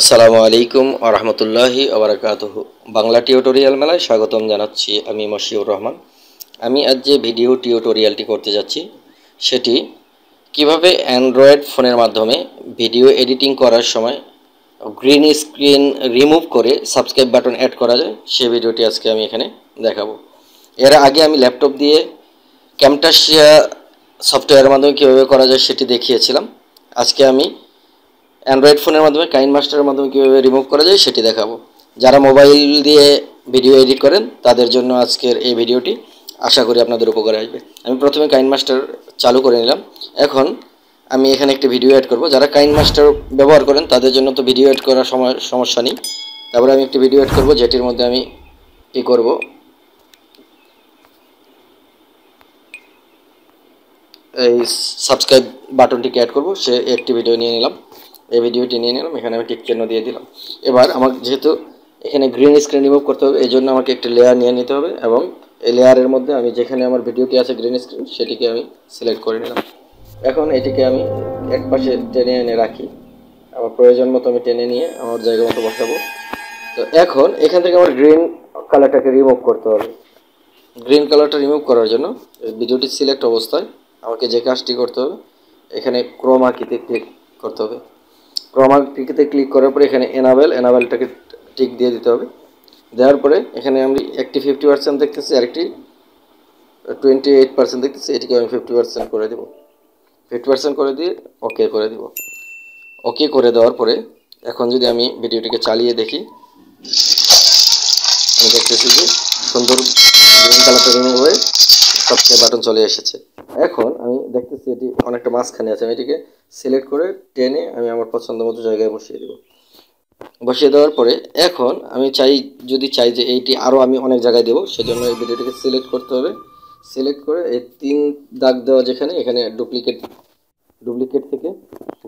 আসসালামু আলাইকুম আরহামতুল্লাহি আবরাকাতহ বাংলা টিউটোরিয়াল মেলায় স্বাগতম জানাচ্ছি আমি মশিউর রহমান। আমি আজ যে ভিডিও টিউটোরিয়ালটি করতে যাচ্ছি, সেটি কীভাবে অ্যান্ড্রয়েড ফোনের মাধ্যমে ভিডিও এডিটিং করার সময় গ্রিন স্ক্রিন রিমুভ করে সাবস্ক্রাইব বাটন অ্যাড করা যায়, সে ভিডিওটি আজকে আমি এখানে দেখাবো। এর আগে আমি ল্যাপটপ দিয়ে ক্যামটাশিয়া সফটওয়্যারের মাধ্যমে কীভাবে করা যায় সেটি দেখিয়েছিলাম। আজকে আমি অ্যান্ড্রয়েড ফোনের মাধ্যমে কাইন মাস্টারের মাধ্যমে কীভাবে রিমুভ করা যায় সেটি দেখাবো। যারা মোবাইল দিয়ে ভিডিও এডিট করেন, তাদের জন্য আজকের এই ভিডিওটি আশা করি আপনাদের উপকারে আসবে। আমি প্রথমে কাইন মাস্টার চালু করে নিলাম। এখন আমি এখানে একটি ভিডিও অ্যাড করব। যারা কাইন মাস্টার ব্যবহার করেন, তাদের জন্য তো ভিডিও অ্যাড করার সমস্যা নেই। তারপরে আমি একটি ভিডিও অ্যাড করব, যেটির মধ্যে আমি কী করব? এই সাবস্ক্রাইব বাটনটিকে অ্যাড করব। সে একটি ভিডিও নিয়ে নিলাম। এই ভিডিওটি নিয়ে নিলাম, এখানে আমি টিক চিহ্ন দিয়ে দিলাম। এবার আমার যেহেতু এখানে গ্রিন স্ক্রিন রিমুভ করতে হবে, এই জন্য আমাকে একটি লেয়ার নিয়ে নিতে হবে এবং এই লেয়ারের মধ্যে আমি যেখানে আমার ভিডিওটি আছে গ্রিন স্ক্রিন সেটিকে আমি সিলেক্ট করে নিলাম। এখন এটিকে আমি এক পাশে টেনে এনে রাখি। আমার প্রয়োজন মতো আমি টেনে নিয়ে আমার জায়গা মতো বসাবো। তো এখন এখান থেকে আমার গ্রিন কালারটাকে রিমুভ করতে হবে। গ্রিন কালারটা রিমুভ করার জন্য ভিডিওটি সিলেক্ট অবস্থায় আমাকে যে কাজটি করতে হবে, এখানে ক্রোমা কিতে ক্লিক করতে হবে। ক্রমা ক্লিকেতে ক্লিক করার পরে এখানে এনাবেল এনাবেলটাকে টিক দিয়ে দিতে হবে। দেওয়ার পরে এখানে আমি একটি ফিফটি পার্সেন্ট দেখতেছি, আরেকটি টোয়েন্টি এইট পার্সেন্ট দেখতেছি, এটিকে আমি ফিফটি পার্সেন্ট করে দেবো। ফিফটি পার্সেন্ট করে দিয়ে ওকে করে দিব। ওকে করে দেওয়ার পরে এখন যদি আমি ভিডিওটিকে চালিয়ে দেখি, আমি দেখতেছি যে সুন্দর গ্রিন হয়ে সবচেয়ে বাটন চলে এসেছে। এখন দেখতেছি এটি অনেকটা মাঝখানে আছে। আমি এটিকে সিলেক্ট করে টেনে আমি আমার পছন্দ মতো জায়গায় বসিয়ে দেবো। বসিয়ে দেওয়ার পরে এখন আমি চাই, যদি চাই যে এইটি আরও আমি অনেক জায়গায় দেবো, সেজন্য এই ভিডিওটিকে সিলেক্ট করতে হবে। সিলেক্ট করে এই তিন দাগ দেওয়া যেখানে, এখানে ডুপ্লিকেট ডুপ্লিকেট থেকে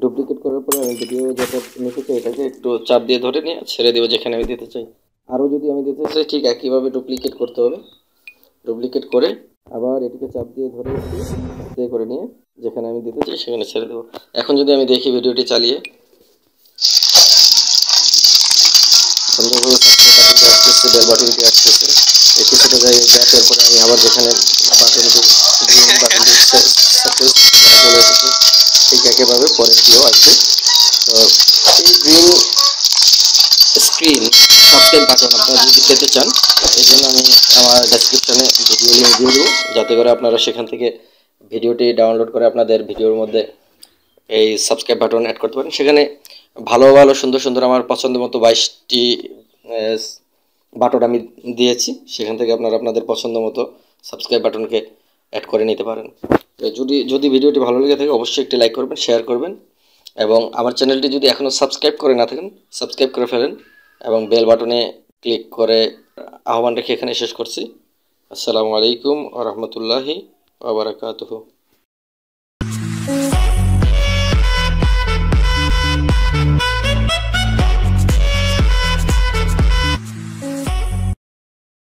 ডুপ্লিকেট করার পরে আমি ভিডিও যেটা চাই এটাকে একটু চাপ দিয়ে ধরে নিয়ে ছেড়ে দেবো যেখানে আমি দিতে চাই। আরও যদি আমি দিতে চাই, ঠিক একইভাবে ডুপ্লিকেট করতে হবে। ডুপ্লিকেট করে আবার এটিকে চাপ দিয়ে ধরে স্টে করে নিয়ে যেখানে আমি দিতে চাই সেখানে ছেড়ে দেবো। এখন যদি আমি দেখি ভিডিওটি চালিয়ে। সুন্দরভাবে পরে আমি আবার যেখানে গ্রিন পরেরটিও আসবে। তো এই গ্রিন স্ক্রিন সাবস্ক্রাইব বাটন আপনারা যদি পেতে চান এই জন্য আমি আমার ডেসক্রিপশানে ভিডিও লিঙ্ক দিয়ে দেবো। যাতে করে আপনারা সেখান থেকে ভিডিওটি ডাউনলোড করে আপনাদের ভিডিওর মধ্যে এই সাবস্ক্রাইব বাটন অ্যাড করতে পারেন। সেখানে ভালো ভালো, সুন্দর সুন্দর আমার পছন্দ মতো বাইশটি বাটন আমি দিয়েছি। সেখান থেকে আপনারা আপনাদের পছন্দ মতো সাবস্ক্রাইব বাটনকে অ্যাড করে নিতে পারেন। যদি যদি ভিডিওটি ভালো লেগে থাকে, অবশ্যই একটি লাইক করবেন শেয়ার করবেন। এবং আমার চ্যানেলটি যদি এখনও সাবস্ক্রাইব করে না থাকেন সাবস্ক্রাইব করে ফেলেন। এবং বেল বাটনে ক্লিক করে আহ্বান রেখে এখানে শেষ করছি। আসসালামু আলাইকুম আ রহমতুল্লাহি আবরাকাতহ